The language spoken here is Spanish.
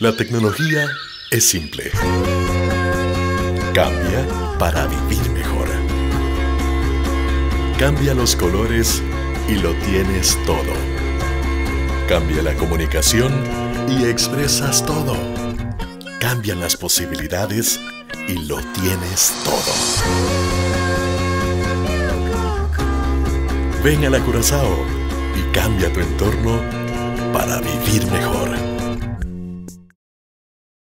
La tecnología es simple. Cambia para vivir mejor. Cambia los colores y lo tienes todo. Cambia la comunicación y expresas todo. Cambian las posibilidades y lo tienes todo. Ven a la Curazao y cambia tu entorno para vivir mejor.